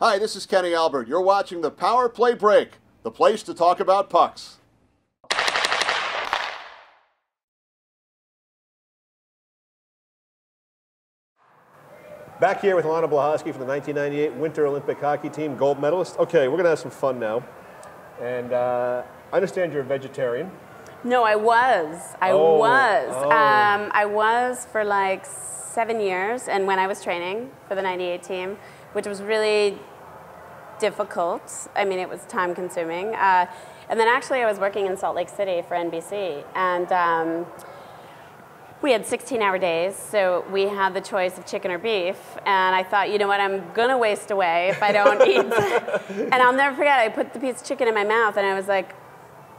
Hi, this is Kenny Albert. You're watching the Power Play Break, the place to talk about pucks. Back here with Alana Blahoski from the 1998 Winter Olympic hockey team, gold medalist. Okay, we're going to have some fun now. And uh, I understand you're a vegetarian. No, I was. I Oh, was. oh. Um, I was for like seven years, and when I was training for the 98 team, which was really difficult. I mean, it was time consuming. Uh, and then actually, I was working in Salt Lake City for NBC, and um, we had 16 hour days, so we had the choice of chicken or beef. And I thought, you know what, I'm gonna waste away if I don't eat. and I'll never forget, I put the piece of chicken in my mouth, and I was like,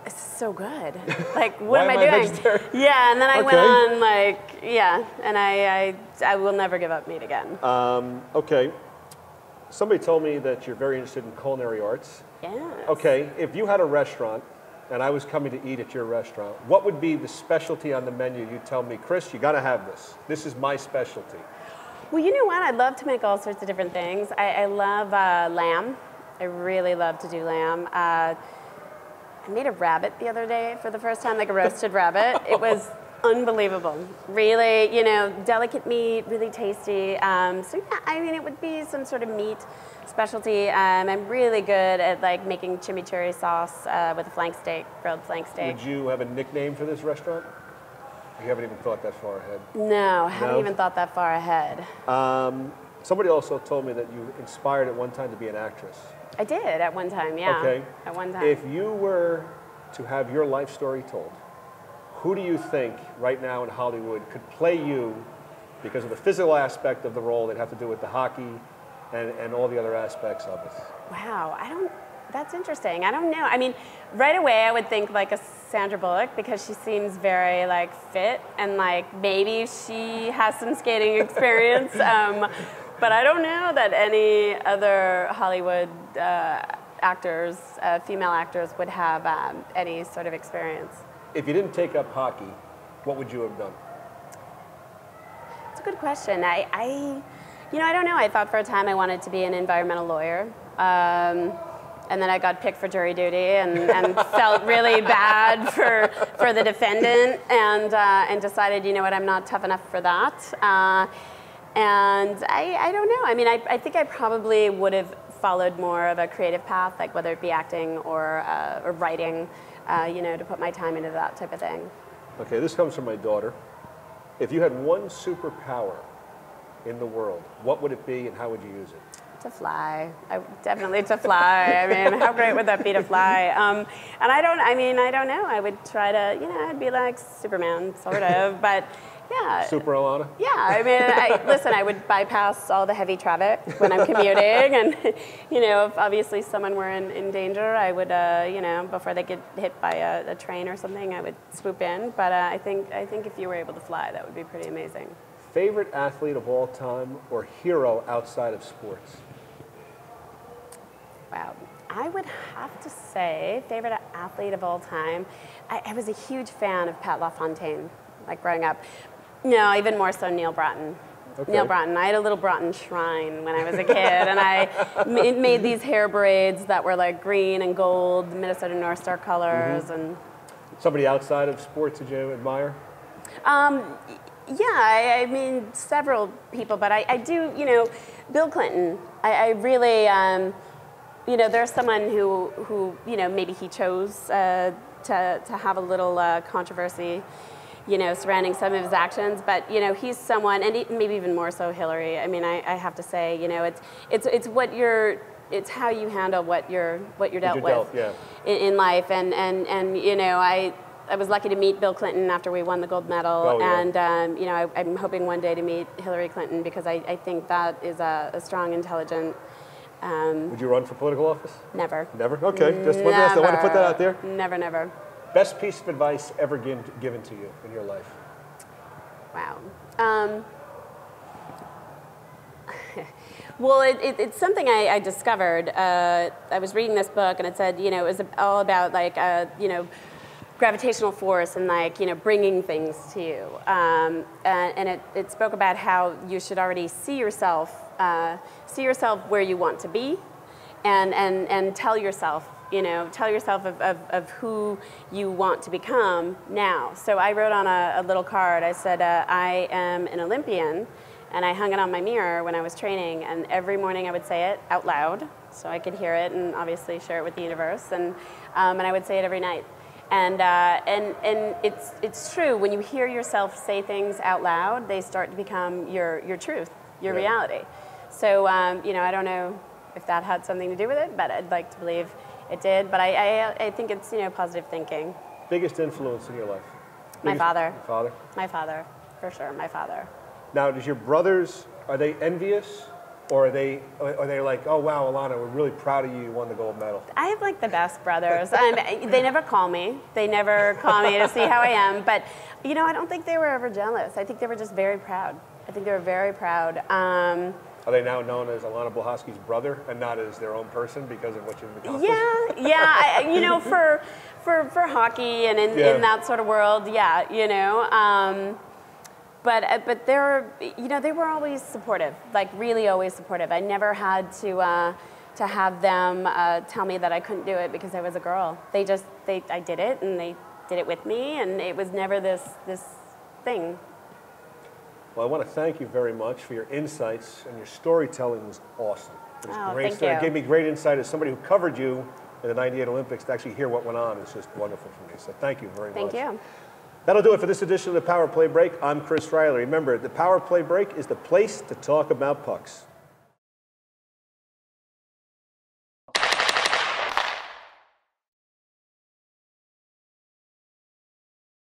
this is so good. Like, what am am I I doing? vegetarian? Yeah, and then I went on, like, yeah, and I, I, I will never give up meat again. Um, okay. Somebody told me that you're very interested in culinary arts. yeah. Okay, if you had a restaurant and I was coming to eat at your restaurant, what would be the specialty on the menu you tell me, Chris, you got to have this. This is my specialty. Well, you know what? I love to make all sorts of different things. I, I love uh, lamb. I really love to do lamb. Uh, I made a rabbit the other day for the first time, like a roasted rabbit. It was unbelievable. Really, you know, delicate meat, really tasty. Um, so yeah, I mean, it would be some sort of meat specialty. Um, I'm really good at like making chimichurri sauce uh, with a flank steak, grilled flank steak. Would you have a nickname for this restaurant? You haven't even thought that far ahead. No, I haven't No? even thought that far ahead. Um, somebody also told me that you inspired at one time to be an actress. I did at one time, yeah. Okay. At one time. If you were to have your life story told, who do you think right now in Hollywood could play you because of the physical aspect of the role? They'd have to do with the hockey and, and all the other aspects of it. Wow, I don't. That's interesting. I don't know. I mean, right away I would think like a Sandra Bullock because she seems very like fit and like maybe she has some skating experience. um, but I don't know that any other Hollywood uh, actors, uh, female actors, would have um, any sort of experience. If you didn't take up hockey, what would you have done? It's a good question. I, I, you know, I don't know. I thought for a time I wanted to be an environmental lawyer. Um, and then I got picked for jury duty and, and felt really bad for, for the defendant and, uh, and decided, you know what, I'm not tough enough for that. Uh, and I, I don't know. I mean, I, I think I probably would have followed more of a creative path, like whether it be acting or, uh, or writing, uh, you know, to put my time into that type of thing. Okay, this comes from my daughter. If you had one superpower in the world, what would it be and how would you use it? To fly, I, definitely to fly. I mean, how great would that be to fly? Um, and I don't. I mean, I don't know. I would try to, you know, I'd be like Superman, sort of. But yeah, Super Alana? yeah. I mean, I, listen, I would bypass all the heavy traffic when I'm commuting, and you know, if obviously someone were in, in danger, I would, uh, you know, before they get hit by a, a train or something, I would swoop in. But uh, I think, I think if you were able to fly, that would be pretty amazing. Favorite athlete of all time or hero outside of sports? Wow. I would have to say, favorite athlete of all time, I, I was a huge fan of Pat LaFontaine, like growing up. No, even more so Neal Broten. Okay. Neal Broten. I had a little Broten shrine when I was a kid, and I made these hair braids that were like green and gold, Minnesota North Star colors, and Somebody outside of sports that you admire? Um, yeah, I, I mean, several people, but I, I do, you know, Bill Clinton. I, I really, um, you know, there's someone who, who, you know, maybe he chose uh, to, to have a little uh, controversy, you know, surrounding some of his actions, but, you know, he's someone, and maybe even more so Hillary. I mean, I, I have to say, you know, it's, it's, it's what you're, it's how you handle what you're, what you're dealt you're with dealt, yeah. in, in life. And, and, and, you know, I, I was lucky to meet Bill Clinton after we won the gold medal. Oh, yeah. And, um, you know, I, I'm hoping one day to meet Hillary Clinton because I, I think that is a, a strong, intelligent, um, Would you run for political office? never. Never? Okay, just wanted to ask. I want to put that out there. Never, never. Best piece of advice ever given, given to you in your life? Wow. Um, well, it, it, it's something I, I discovered. Uh, I was reading this book, and it said, you know, it was all about like, uh, you know, gravitational force and like you know bringing things to you um, and, and it, it spoke about how you should already see yourself uh, see yourself where you want to be and, and, and tell yourself you know tell yourself of, of, of who you want to become now so i wrote on a, a little card i said uh, i am an olympian and i hung it on my mirror when i was training and every morning i would say it out loud so i could hear it and obviously share it with the universe and, um, and i would say it every night and, uh, and, and it's, it's true, when you hear yourself say things out loud, they start to become your, your truth, your Yeah. reality. So, um, you know, I don't know if that had something to do with it, but I'd like to believe it did. But I, I, I think it's, you know, positive thinking. Biggest influence in your life? My father. Father? My father, for sure, my father. Now, does your brothers, are they envious? Or are they, are they like, oh wow, Alana, we're really proud of you, you won the gold medal? I have like the best brothers. Um, they never call me. They never call me to see how I am. But you know, I don't think they were ever jealous. I think they were just very proud. I think they were very proud. Um, Are they now known as Alana Blahoski's brother and not as their own person because of what you've accomplished? yeah, yeah. I, you know, for for for hockey and in, Yeah. in that sort of world, yeah. You know. Um, but uh, but they were you know they were always supportive, like really always supportive. I never had to. Uh, to have them uh, tell me that I couldn't do it because I was a girl. They just, they, I did it and they did it with me and it was never this, this thing. Well, I want to thank you very much for your insights and your storytelling was awesome. It was Oh, great. thank story. It gave me great insight as somebody who covered you in the 98 Olympics to actually hear what went on. It's just wonderful for me. So thank you very Thank much. Thank you. That'll do it for this edition of the Power Play Break. I'm Chris Riley. Remember, the Power Play Break is the place to talk about pucks.